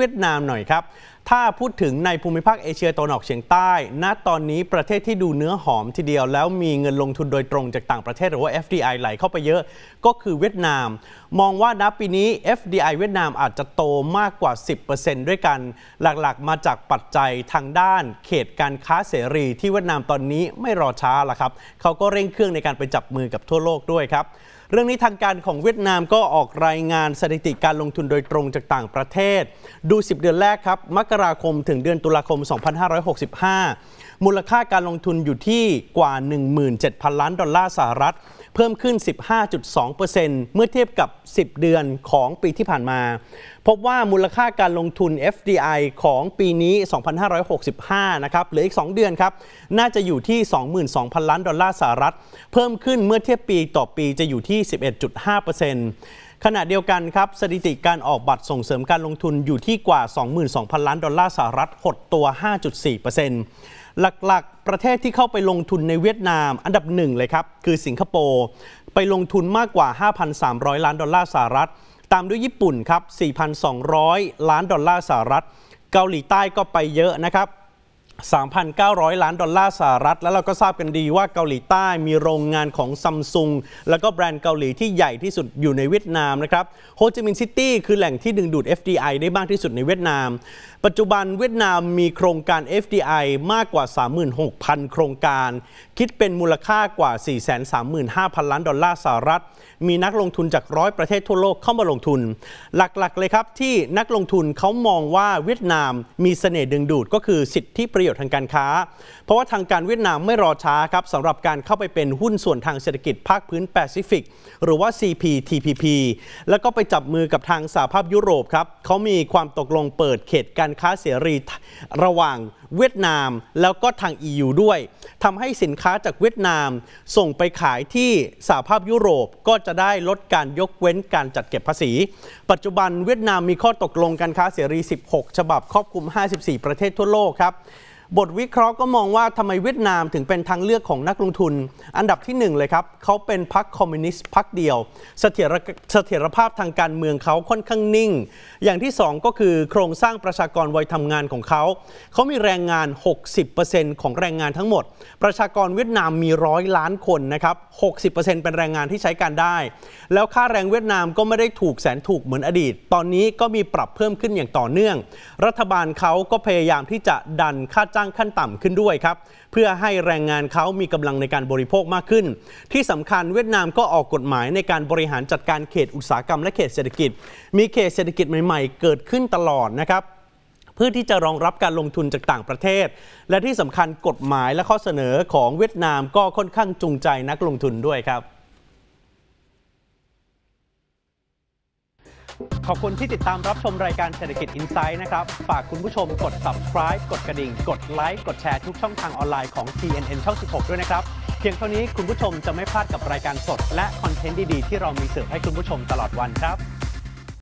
เวียดนามหน่อยครับ ถ้าพูดถึงในภูมิภาคเอเชียตะวันออกเฉียงใต้ ณ ตอนนี้ประเทศที่ดูเนื้อหอมทีเดียว แล้วมีเงินลงทุนโดยตรงจากต่างประเทศหรือว่า FDI ไหลเข้าไปเยอะก็คือเวียดนาม มองว่าณปีนี้ FDI เวียดนามอาจจะโตมากกว่า 10%ด้วยกัน หลักๆ มาจากปัจจัยทางด้าน เขตการค้าเสรีที่เวียดนามตอนนี้ไม่รอช้าละครับเขาก็เร่งเครื่องในการไปจับมือกับทั่วโลกด้วยครับเรื่องนี้ทางการของเวียดนามก็ออกรายงานสถิติการลงทุนโดยตรงจากต่างประเทศ ดู 10 เดือนแรกครับมกราคมถึงเดือนตุลาคม 2565 มูลค่าการลงทุนอยู่ที่กว่า 17,000 ล้านดอลลาร์สหรัฐ เพิ่มขึ้น 15.2%เมื่อเทียบกับ 10 เดือนของปีที่ผ่านมา พบว่ามูลค่าการลงทุน FDI ของปีนี้ 2565 นะครับเหลืออีก 2 เดือนครับ น่าจะอยู่ที่ 22,000 ล้านดอลลาร์สหรัฐ เพิ่มขึ้นเมื่อเทียบปีต่อปีจะอยู่ที่ 11.5% ขณะเดียวกันครับสถิติการออกบัตรส่งเสริมการลงทุนอยู่ที่กว่า 22,000 ล้านดอลลาร์สหรัฐหดตัว 5.4%หลักๆ ประเทศที่เข้าไปลงทุนในเวียดนาม อันดับหนึ่งเลยครับ คือสิงคโปร์ไปลงทุนมากกว่า 5,300 ล้านดอลลาร์สหรัฐ ตามด้วยญี่ปุ่นครับ 4,200 ล้านดอลลาร์สหรัฐ เกาหลีใต้ก็ไปเยอะนะครับ 3,900 ล้านดอลลาร์สหรัฐ แล้วเราก็ทราบกันดีว่าเกาหลีใต้มีโรงงานของซัมซุงแล้วก็แบรนด์เกาหลีที่ใหญ่ที่สุดอยู่ในเวียดนามนะครับโฮจิมินห์ซิตี้คือแหล่งที่ดึงดูด FDI ได้มากที่สุดในเวียดนาม ปัจจุบันเวียดนามมีโครงการ FDI มากกว่า 36,000 โครงการ คิดเป็นมูลค่ากว่า 435,000 ล้านดอลลาร์สหรัฐ มีนักลงทุนจากร้อยประเทศทั่วโลกเข้ามาลงทุน หลักๆเลยครับที่นักลงทุนเขามองว่าเวียดนามมีเสน่ห์ดึงดูดก็คือสิทธิประโยชน์ทางการค้า เพราะว่าทางการเวียดนามไม่รอช้าครับสำหรับการเข้าไปเป็นหุ้นส่วนทางเศรษฐกิจภาคพื้นแปซิฟิกหรือว่า CPTPP แล้วก็ไปจับมือกับทางสหภาพยุโรปครับเขามีความตกลงเปิดเขตการค้าเสรีระหว่างเวียดนาม แล้วก็ทาง EU ด้วยทำให้สินค้าจากเวียดนาม ส่งไปขายที่สหภาพยุโรปก็จะได้ลดการยกเว้นการจัดเก็บภาษี ปัจจุบันเวียดนามมีข้อตกลงการค้าเสรี 16 ฉบับครอบคลุม 54 ประเทศทั่วโลกครับ บทวิเคราะห์ก็มองว่าทำไมเวียดนามถึงเป็นทางเลือกของนักลงทุน อันดับที่ 1 เลยครับเขาเป็นพรรคคอมมิวนิสต์พรรคเดียวเสถียรเสถียรภาพทางการเมืองเขาค่อนข้างนิ่ง อย่างที่ 2 ก็คือโครงสร้างประชากรวัยทำงานของเขา เขามีแรงงาน 60%ของแรงงานทั้งหมด ประชากรเวียดนามมีร้อยล้านคนนะครับ60%เป็นแรงงานที่ใช้การได้ แล้วค่าแรงเวียดนามก็ไม่ได้ถูกแสนถูกเหมือนอดีต ตอนนี้ก็มีปรับเพิ่มขึ้นอย่างต่อเนื่อง รัฐบาลเขาก็พยายามที่จะดันค่าจ้างขั้นต่ำขึ้นด้วยครับ เพื่อให้แรงงานเขามีกำลังในการบริโภคมากขึ้น ที่สำคัญเวียดนามก็ออกกฎหมายในการบริหารจัดการเขตอุตสาหกรรมและเขตเศรษฐกิจ มีเขตเศรษฐกิจใหม่ ๆ เกิดขึ้นตลอดนะครับเพื่อที่จะรองรับการลงทุนจากต่างประเทศ และที่สำคัญกฎหมายและข้อเสนอของเวียดนามก็ค่อนข้างจูงใจนักลงทุนด้วยครับ ขอบคุณที่ติดตามรับชมรายการเศรษฐกิจ Insight นะครับ ฝากคุณผู้ชมกด subscribe กดกระดิ่ง กดไลค์ กดแชร์ทุกช่องทางออนไลน์ของ TNN ช่อง 16 ด้วยนะครับ เพียงเท่านี้คุณผู้ชมจะไม่พลาดกับรายการสด และคอนเทนต์ดี ๆ ที่เรามีเสิร์ฟให้คุณผู้ชมตลอดวันครับ